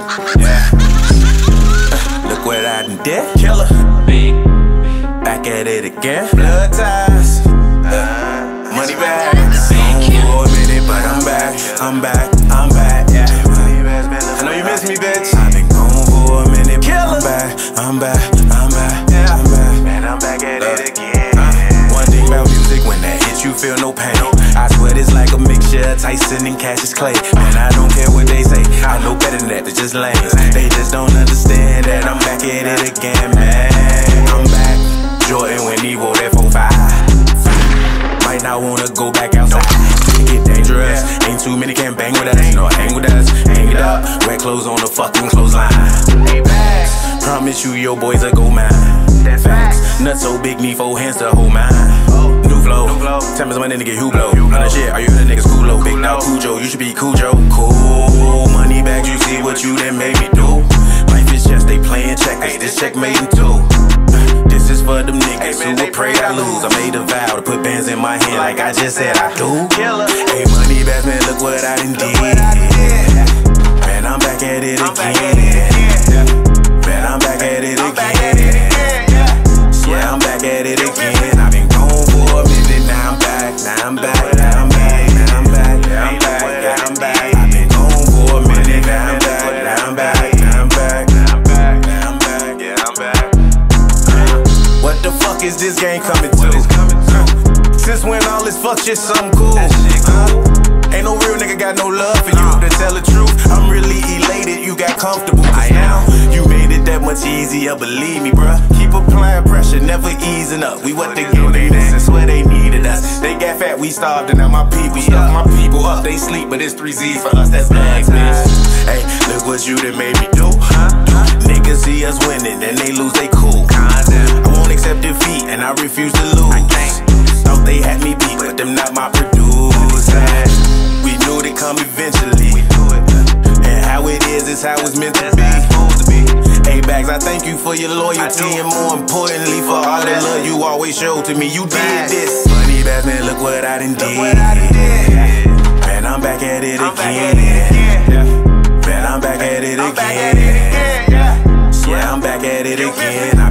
Yeah. Look what I done did. Killer. Big. Back at it again. Blood ties. Uh, money back. Gone for a minute, but I'm back. I'm back. I'm back. Yeah. I know you miss me, bitch. I've been gone for a minute, but I'm back. I'm back. I'm back. Yeah. I'm back. Man, I'm back at it again. Uh, one thing about music, when that hits, you feel no pain. Tyson and Cassius Clay. Man, I don't care what they say. I know better than that. It's just lames. They just don't understand that I'm back at it again, man. I'm back. Jordan when he wore that 4-5. Might not wanna go back outside. It get dangerous. Ain't too many can bang with us. No, hang with us. Hang it up. Wet clothes on the fucking clothesline. Promise you, your boys are go mine. That's facts. Nuts so big, need four hands to hold mine. Flow. Tell me somebody nigga who blow. On that shit, are you the niggas cool low? Big dog Cujo, you should be Cujo. Cool. Money bags, you see what you done made me do. Life is just they playing checkers. This check made in two. This is for them niggas who would pray I lose. I made a vow to put bands in my hand like I just said I do. Hey, money bags, man, look what I done did. Man, I'm back at it again. This game coming to? Since when all this fuck shit something cool? Ain't no real nigga got no love for you. To tell the truth, I'm really elated. You got comfortable. Cause now you made it that much easier. Believe me, bruh. Keep applying pressure, never easing up. We what they get they since where they needed us. They got fat, we starved, and now my people stuck. My people up, they sleep, but it's three Z's for us. That's bags, bitch. Hey, look what you done made me do. Niggas see us winning, then they lose they cool. I I refuse to lose. Thought they had me beat, but them not my producers. We knew they come eventually. And how it is, is how it's meant to be. Hey bags, I thank you for your loyalty and more importantly for all the love you always showed to me. You did this. Money bags, man, look what I done did. Man, I'm back at it again. Man, I'm back at it again. Yeah, I'm back at it again.